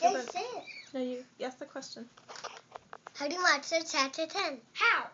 Just it. No, you Yes, the question. How do you match the chat to 10? How?